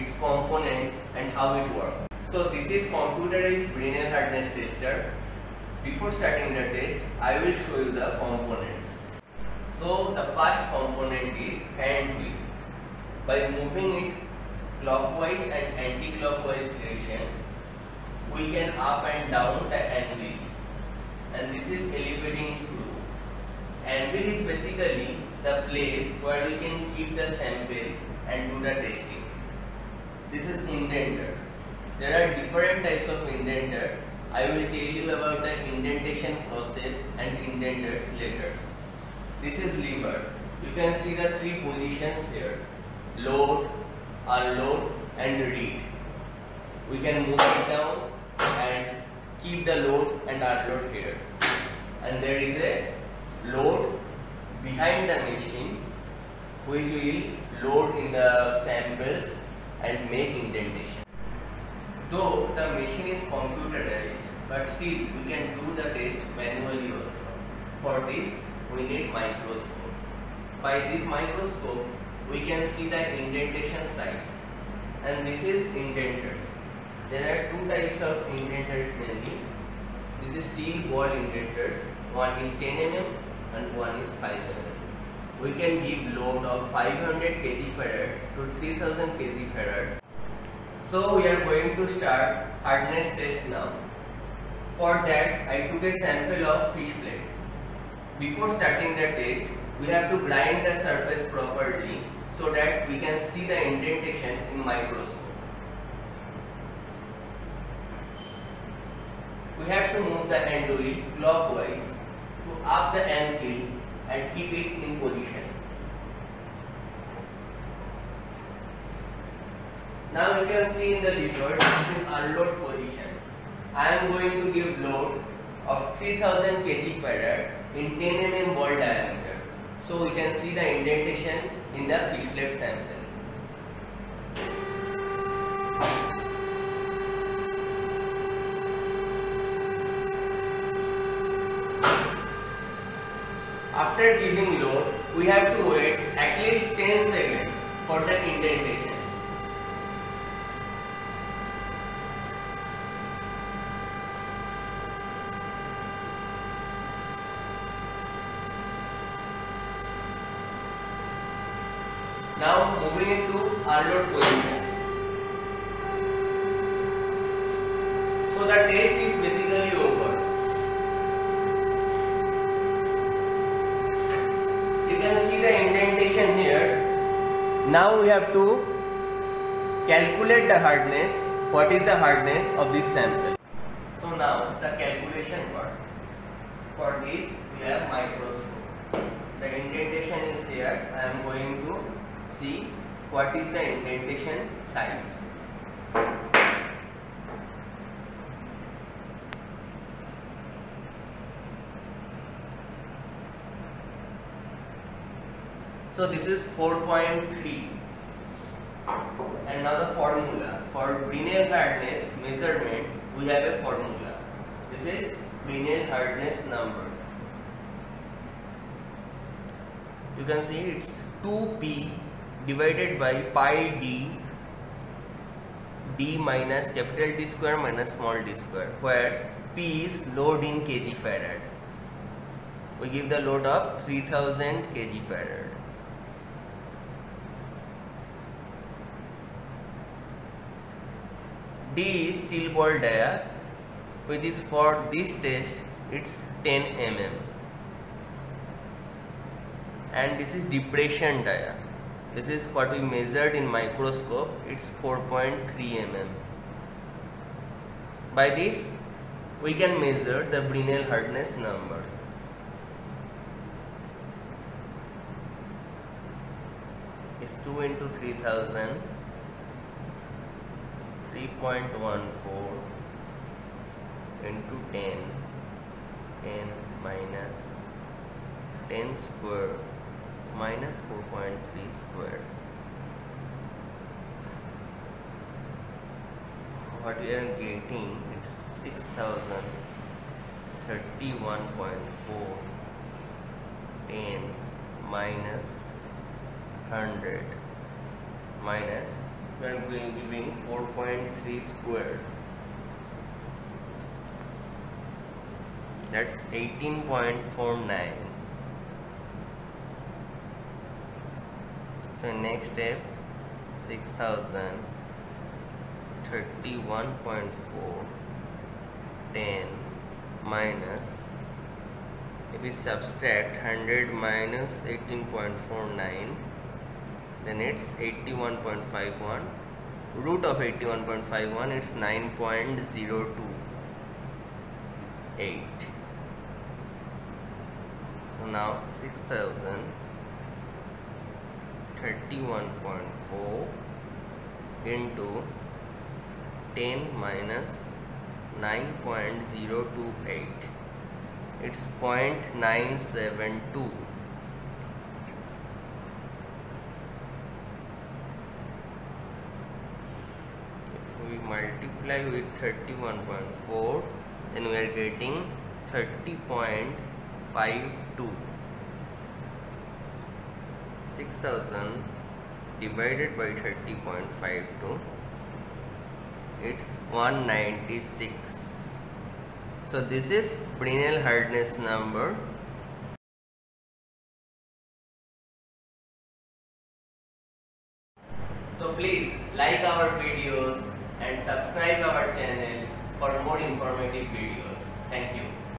its components and how it works. So this is computerized Brinell hardness tester. Before starting the test, I will show you the components. So the first component is hand wheel. By moving it clockwise and anti-clockwise direction, we can up and down the anvil. And this is elevating screw. Anvil is basically the place where we can keep the sample and do the testing. This is indenter. There are different types of indenter. I will tell you about the indentation process and indenters later. This is lever. You can see the three positions here. Load, unload and read. We can move it down and keep the load and unload here. And there is a load behind the machine which will load in the samples and make indentation. Though the machine is computerized, but still we can do the test manually also. For this, we need microscope. By this microscope, we can see the indentation size. And this is indenters. There are two types of indenters mainly. This is steel ball indenters. One is 10 mm and one is 5 mm. We can give load of 500 kg farad to 3000 kg farad. So we are going to start hardness test now. For that I took a sample of fish plate. Before starting the test, we have to grind the surface properly so that we can see the indentation in microscope. We have to move the hand wheel clockwise to up the anvil and keep it in position. Now you can see in the lever this is in unload position. I am going to give load of 3000 kg farad in 10 mm ball diameter. So we can see the indentation in the fish plate sample. After giving load, we have to wait at least 10 seconds for the indentation. Now moving into unload position. So the test is basically over. You can see the indentation here. Now we have to calculate the hardness. What is the hardness of this sample? So now the calculation part. For this we have microscope. The indentation is here. I am going to see what is the indentation size. So this is 4.3 and now the formula for Brinell hardness measurement we have a formula. This is Brinell hardness number. You can see it's 2p divided by pi d d minus capital D square minus small d square where p is load in kg farad. We give the load of 3000 kg farad. D is steel ball dia which is for this test it's 10 mm and this is depression dia. This is what we measured in microscope it's 4.3 mm by this we can measure the Brinell hardness number. Is 2 into 3000 3.14 into 10 10 minus 10 square minus 4.3 square. What we are getting is 6031.4 10 minus 100 minus we are giving 4.3 squared that's 18.49 so next step 6000 31.4 10 minus if we subtract 100 minus 18.49 then it's 81.51 root of 81.51 it's 9.028 so now 6000 31.4 into 10 minus 9.028 it's 0.972 we multiply with 31.4 then we are getting 30.52 6000 divided by 30.52 it's 196 so this is Brinell hardness number. So please like our videos and subscribe our channel for more informative videos. Thank you.